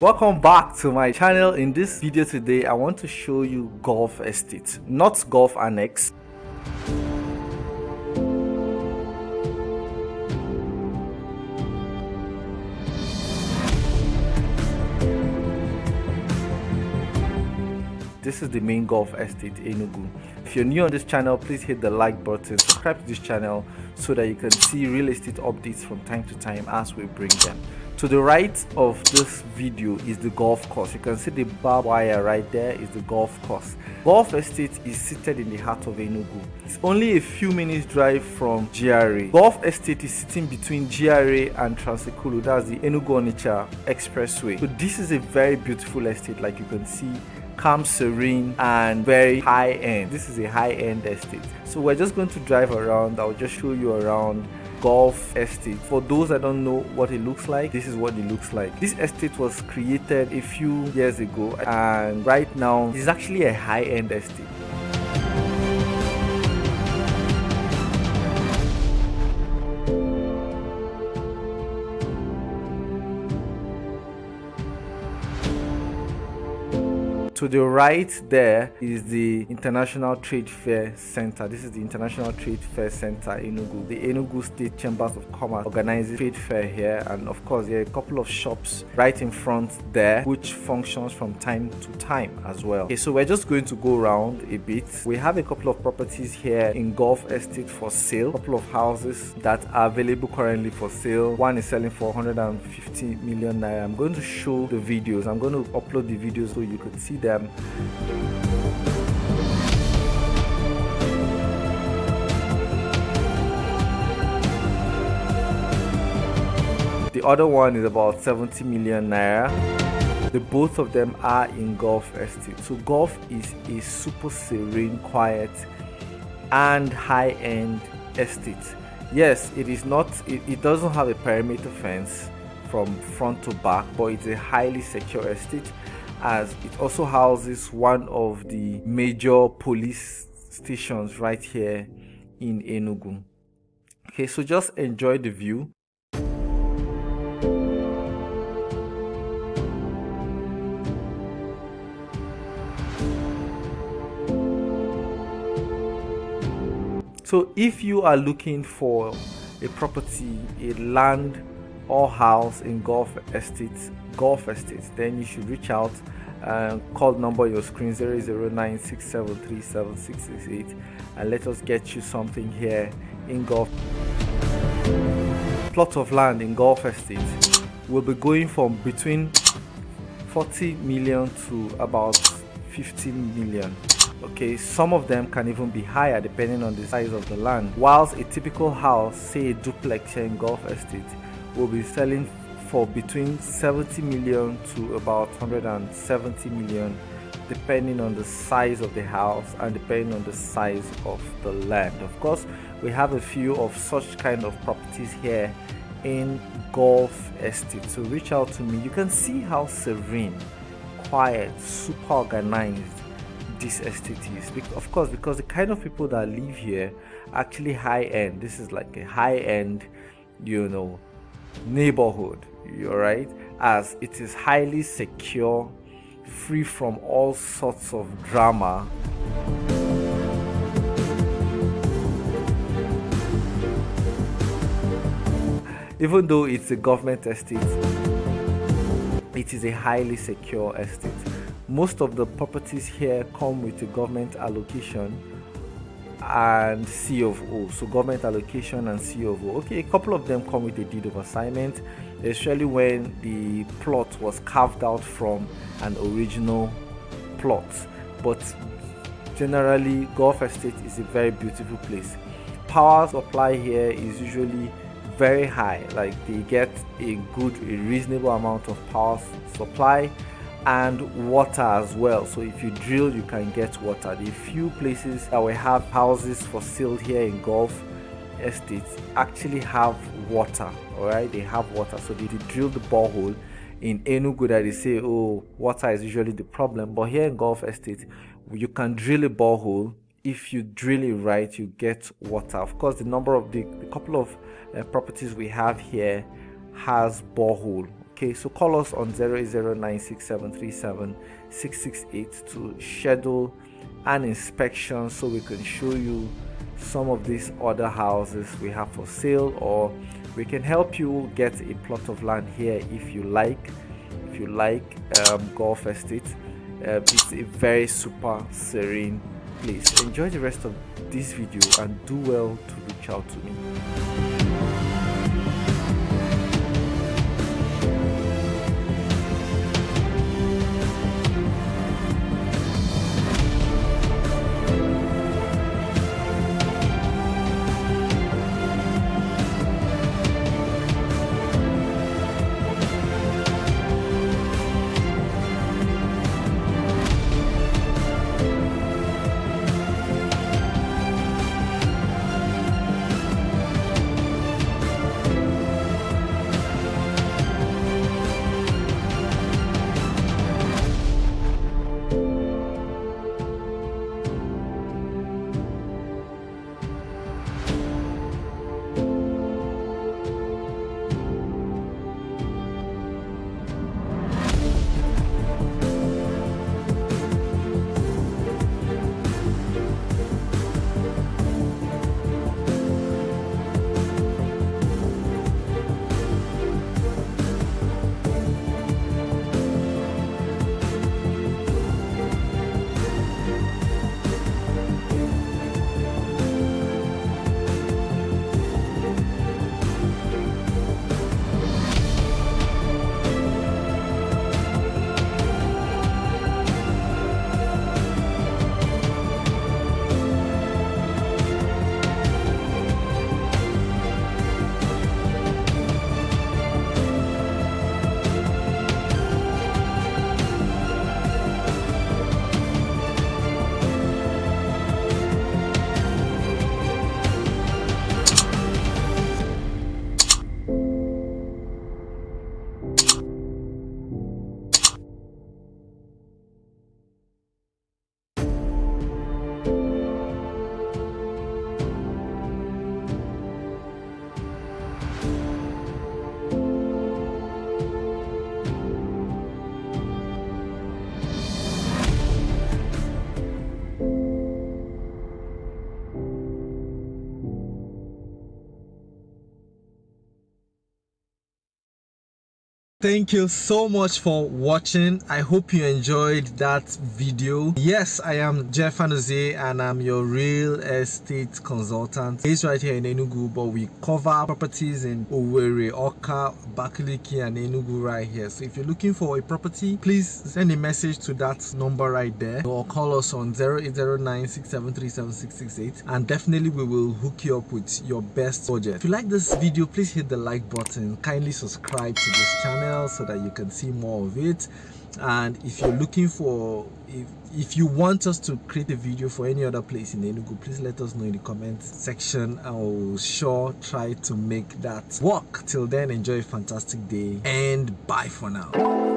Welcome back to my channel. In this video today, I want to show you Golf Estate, not Golf Annex. This is the main Golf Estate Enugu. If you're new on this channel, please hit the like button, subscribe to this channel so that you can see real estate updates from time to time as we bring them. To the right of this video is the golf course. You can see the barbed wire right there is the golf course. Golf Estate is seated in the heart of Enugu. It's only a few minutes drive from GRA. Golf Estate is sitting between GRA and Trans-Ekulu. That's the Enugu-Onitsha Expressway. So this is a very beautiful estate like you can see calm, serene, and very high end. This is a high end estate. So we're just going to drive around. I'll just show you around Golf Estate. For those that don't know what it looks like, this is what it looks like. This estate was created a few years ago, and right now, it's actually a high end estate. To the right there is the International Trade Fair Center. This is the International Trade Fair Center Enugu. The Enugu State Chambers of Commerce organizes trade fair here and of course there are a couple of shops right in front there which functions from time to time as well. Okay, so we're just going to go around a bit. We have a couple of properties here in Golf Estate for sale. A couple of houses that are available currently for sale. One is selling for 150 million naira. I'm going to show the videos. I'm going to upload the videos so you could see them them. The other one is about 70 million naira. The both of them are in Golf Estate. So Golf is a super serene, quiet, and high-end estate. Yes, it is not. It, it doesn't have a perimeter fence from front to back, but it's a highly secure estate as it also houses one of the major police stations right here in Enugu. Okay, so just enjoy the view. So if you are looking for a property, a land or house in Golf Estates, Golf Estates, then you should reach out and call number your screen 00967376668 and let us get you something here in Golf. Plot of land in Golf Estate will be going from between 40 million to about 15 million okay some of them can even be higher depending on the size of the land whilst a typical house say a duplex here in Golf Estate will be selling for between 70 million to about 170 million depending on the size of the house and depending on the size of the land. Of course we have a few of such kind of properties here in golf estate. So reach out to me. You can see how serene quiet super organized this estate is. Of course because the kind of people that live here actually high end this is like a high end you know neighborhood, you're right? As it is highly secure, free from all sorts of drama. Even though it's a government estate, it is a highly secure estate. Most of the properties here come with a government allocation and C of O. So government allocation and C of O. Okay, a couple of them come with a deed of assignment, especially when the plot was carved out from an original plot. But generally, Golf Estate is a very beautiful place. Power supply here is usually very high, like they get a good, a reasonable amount of power supply and water as well. So if you drill you can get water. The few places that we have houses for sale here in Golf estates actually have water all right they have water. So they, drill the borehole in Enugu that they say oh water is usually the problem. But here in Golf estate you can drill a borehole. If you drill it right you get water. Of course the number of the, the couple of uh, properties we have here has borehole okay so call us on 08096737668 to schedule an inspection so we can show you some of these other houses we have for sale or we can help you get a plot of land here if you like if you like um, golf estate. Uh, it's a very super serene place. Enjoy the rest of this video and do well to reach out to me thank you so much for watching. I hope you enjoyed that video. Yes i am jeff Anozie and i'm your real estate consultant. He's right here in enugu but we cover properties in owerri Awka Abakaliki and enugu right here. So if you're looking for a property please send a message to that number right there or call us on 0809 and definitely we will hook you up with your best budget. If you like this video please hit the like button. Kindly subscribe to this channel channel so that you can see more of it. And if you're looking for if if you want us to create a video for any other place in Enugu please let us know in the comment section. I will sure try to make that work. Till then enjoy a fantastic day and bye for now